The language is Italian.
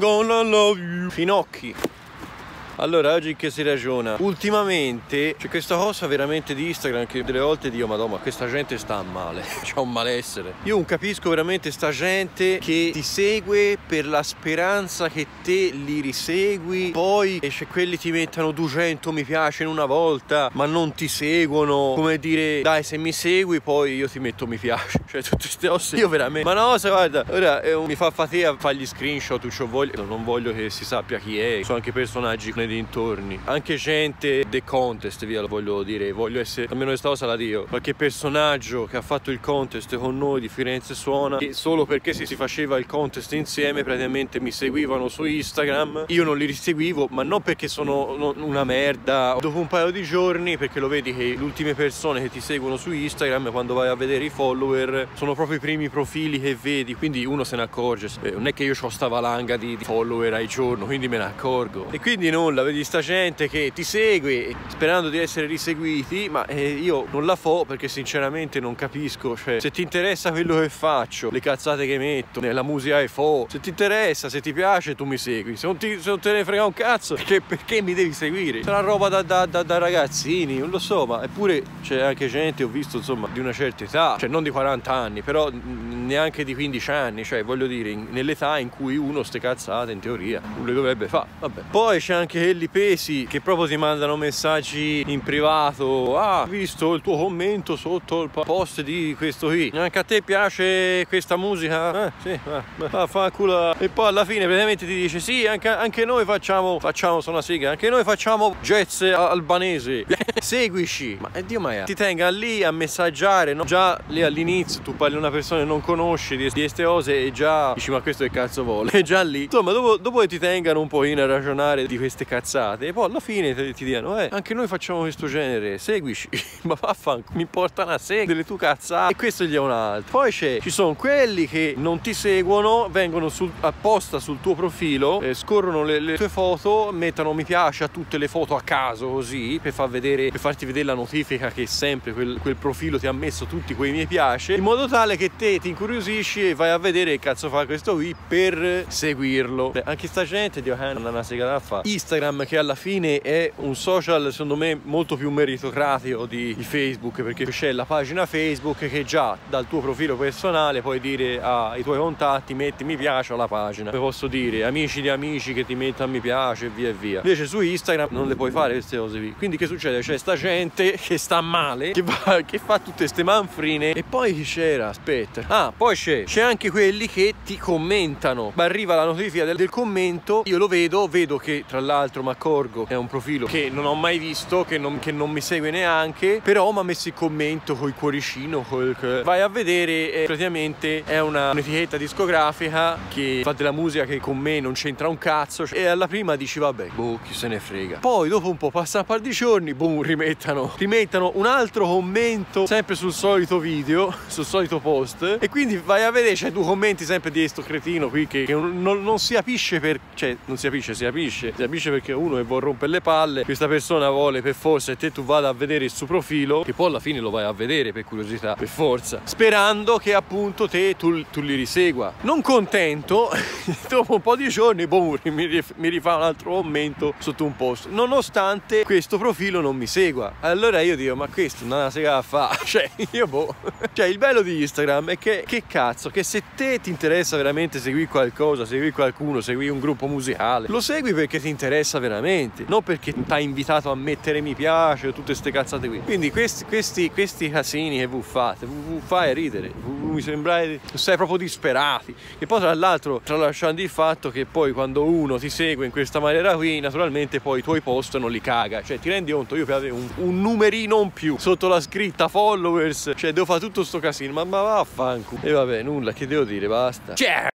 Gonna love you. Finocchi. Allora, oggi che si ragiona? Ultimamente c'è questa cosa veramente di Instagram che delle volte dico, madonna, questa gente sta male, c'ha un malessere. Io non capisco veramente sta gente che ti segue per la speranza che te li risegui, poi c'è quelli ti mettono 200 mi piace in una volta, ma non ti seguono, come dire, dai se mi segui poi io ti metto mi piace, cioè tutte queste cose, io veramente, ma no, se guarda, ora eh, mi fa fatica a fare gli screenshot, ciò voglio, non voglio che si sappia chi è, sono anche personaggi nei dintorni, anche gente de contest, via lo voglio dire, voglio essere, almeno questa cosa la dico, qualche personaggio che ha fatto il contest con noi di Firenze Suona, e solo perché si, faceva il contest insieme praticamente mi seguivano su Instagram, io non li riseguivo, ma non perché sono una merda, dopo un paio di giorni, perché lo vedi che le ultime persone che ti seguono su Instagram, quando vai a vedere i follower, sono proprio i primi profili che vedi, quindi uno se ne accorge, non è che io ho sta valanga di, follower ai giorno, quindi me ne accorgo, e quindi nulla, vedi sta gente che ti segue sperando di essere riseguiti, ma eh, io non la fo perché sinceramente non capisco, cioè se ti interessa quello che faccio, le cazzate che metto, la musica che fo, se ti interessa, se ti piace tu mi segui, se non, ti, se non te ne frega un cazzo, perché, perché mi devi seguire? Sarà roba da, da, da, da, ragazzini, non lo so, ma eppure c'è anche gente, ho visto insomma, di una certa età, cioè non di 40 anni, però neanche di 15 anni, cioè voglio dire, nell'età in cui uno ste cazzate in teoria non le dovrebbe fare, vabbè. Poi c'è anche quelli pesi che proprio ti mandano messaggi in privato, ah, visto il tuo commento sotto il post di questo qui, anche a te piace questa musica? Eh, sì, va, va, fa culo. E poi alla fine praticamente ti dice, sì, anche, anche noi facciamo, facciamo, sono una sigla, anche noi facciamo jazz albanese, seguici. Ma Dio Maia, ti tenga lì a messaggiare, no? già lì all'inizio tu parli a una persona che non conosci di queste cose e già dici ma questo che cazzo vuole, e già lì. Insomma, dopo, dopo ti tengano un pochino a ragionare di queste cazzate, e poi alla fine ti, ti dicono, eh, anche noi facciamo questo genere, seguici. ma vaffanculo, mi portano a seguire le tue cazzate. E questo gli è un altro. Poi c'è, ci sono quelli che non ti seguono, vengono sul, apposta sul tuo profilo, eh, scorrono le, le, tue foto, mettono mi piace a tutte le foto a caso così, per, far vedere, per farti vedere la notifica che sempre quel, quel profilo ti ha messo tutti quei mi piace, in modo tale che te ti incuriosisci e vai a vedere che cazzo fa questo qui per seguirlo. Beh, anche sta gente, Dio, eh, ha una sega da fare. Instagram che alla fine è un social secondo me molto più meritocratico di, Facebook perché c'è la pagina Facebook che già dal tuo profilo personale puoi dire ai tuoi contatti metti mi piace alla pagina. Poi posso dire amici di amici che ti mettono mi piace e via e via. Invece su Instagram non le puoi fare queste cose qui. Quindi che succede? C'è sta gente che sta male, che, va, che fa tutte queste manfrine e poi chi c'era? Aspetta. Ah, poi c'è, c'è anche quelli che ti commentano. Ma arriva la notifica del, del commento, io lo vedo, vedo che tra l'altro mi accorgo è un profilo che non ho mai visto, che non, che non mi segue neanche, però mi ha messo il commento col cuoricino, col... vai a vedere, eh, praticamente è una, un'etichetta discografica che fa della musica che con me non c'entra un cazzo e alla prima dici vabbè, boh, chi se ne frega. Poi dopo un po' passa un par di giorni, boom, rimettano, rimettano un altro commento sempre sul solito video, sul solito post e quindi vai a vedere, c'è due commenti sempre di sto cretino qui che, che non, non, si capisce per... cioè non si capisce, si capisce, si capisce perché uno che vuole rompere le palle, questa persona vuole per forza e te tu vada a vedere il suo profilo, che poi alla fine lo vai a vedere per curiosità, per forza, sperando che appunto te tu, tu li risegua. Non contento, dopo un po' di giorni, boom, mi, mi rifà un altro commento sotto un post, nonostante questo profilo non mi segua. Allora io dico, ma questo non ha sega a fa, cioè io boh. Cioè il bello di Instagram è che, che cazzo, che se te ti interessa veramente seguire qualcosa, segui qualcuno, segui un gruppo musicale, lo segui perché ti interessa veramente, non perché ti ha invitato a mettere mi piace o tutte queste cazzate qui. Quindi questi, questi, questi casini che vi fate, vi fai ridere, mi sembrate, sei proprio disperati. E poi tra l'altro, tralasciando il fatto che poi quando uno ti segue in questa maniera qui, naturalmente poi i tuoi post non li caga. Cioè ti rendi conto, io avere un, un numerino in più sotto la scritta followers, cioè devo fare tutto sto casino, ma, ma vaffanculo. E vabbè, nulla, che devo dire, basta. Ciao!